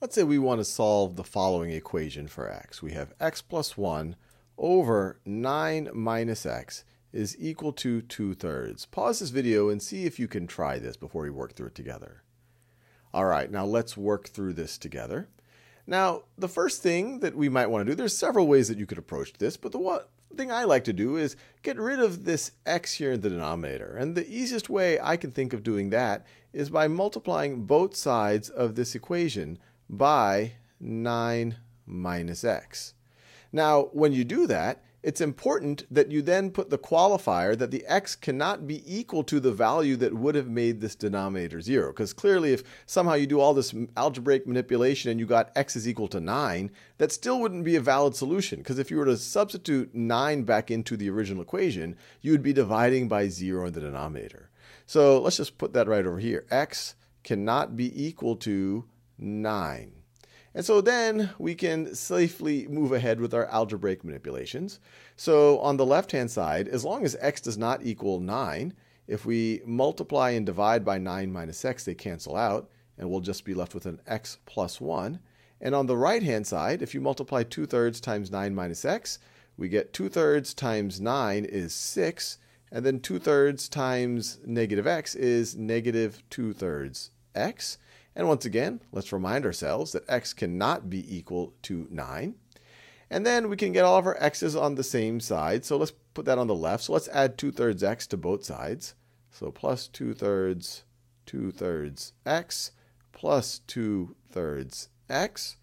Let's say we want to solve the following equation for x. We have x plus 1 over 9 minus x is equal to 2 thirds. Pause this video and see if you can try this before we work through it together. All right, now let's work through this together. Now, the first thing that we might want to do, there's several ways that you could approach this, but the one thing I like to do is get rid of this x here in the denominator. And the easiest way I can think of doing that is by multiplying both sides of this equation by 9 minus x. Now, when you do that, it's important that you then put the qualifier that the x cannot be equal to the value that would have made this denominator 0. Because clearly, if somehow you do all this algebraic manipulation and you got x is equal to 9, that still wouldn't be a valid solution. Because if you were to substitute 9 back into the original equation, you would be dividing by 0 in the denominator. So let's just put that right over here. x cannot be equal to 9. And so then we can safely move ahead with our algebraic manipulations. So on the left-hand side, as long as x does not equal 9, if we multiply and divide by 9 minus x, they cancel out, and we'll just be left with an x plus 1. And on the right-hand side, if you multiply 2 thirds times 9 minus x, we get 2 thirds times 9 is 6, and then 2 thirds times negative x is negative 2 thirds x. And once again, let's remind ourselves that x cannot be equal to 9. And then we can get all of our x's on the same side. So let's put that on the left. So let's add 2 thirds x to both sides. So plus 2 thirds, 2 thirds x, plus 2 thirds x.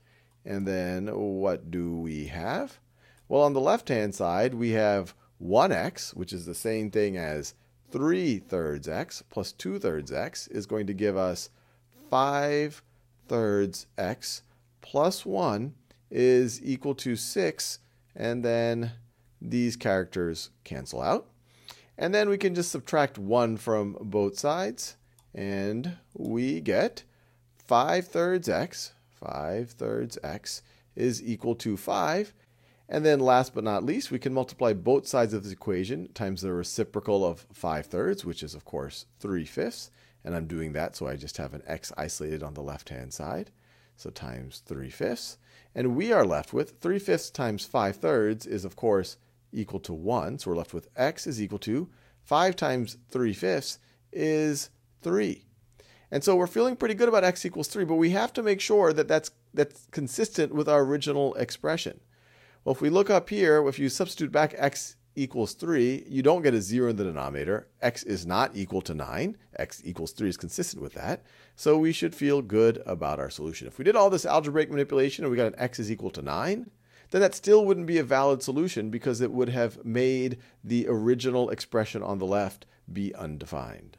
And then what do we have? Well, on the left-hand side, we have 1x, which is the same thing as 3 thirds x plus 2 thirds x is going to give us 5 thirds x plus 1 is equal to 6, and then these characters cancel out. And then we can just subtract 1 from both sides, and we get 5 thirds x, 5 thirds x is equal to 5. And then last but not least, we can multiply both sides of this equation times the reciprocal of 5 thirds, which is, of course, 3 fifths and I'm doing that so I just have an x isolated on the left-hand side. So times 3 fifths. And we are left with 3 fifths times 5 thirds is, of course, equal to 1. So we're left with x is equal to 5 times 3 fifths is 3. And so we're feeling pretty good about x equals 3, but we have to make sure that that's, that's consistent with our original expression. Well, if we look up here, if you substitute back x equals 3, you don't get a 0 in the denominator. x is not equal to 9. x equals 3 is consistent with that. So we should feel good about our solution. If we did all this algebraic manipulation and we got an x is equal to 9, then that still wouldn't be a valid solution because it would have made the original expression on the left be undefined.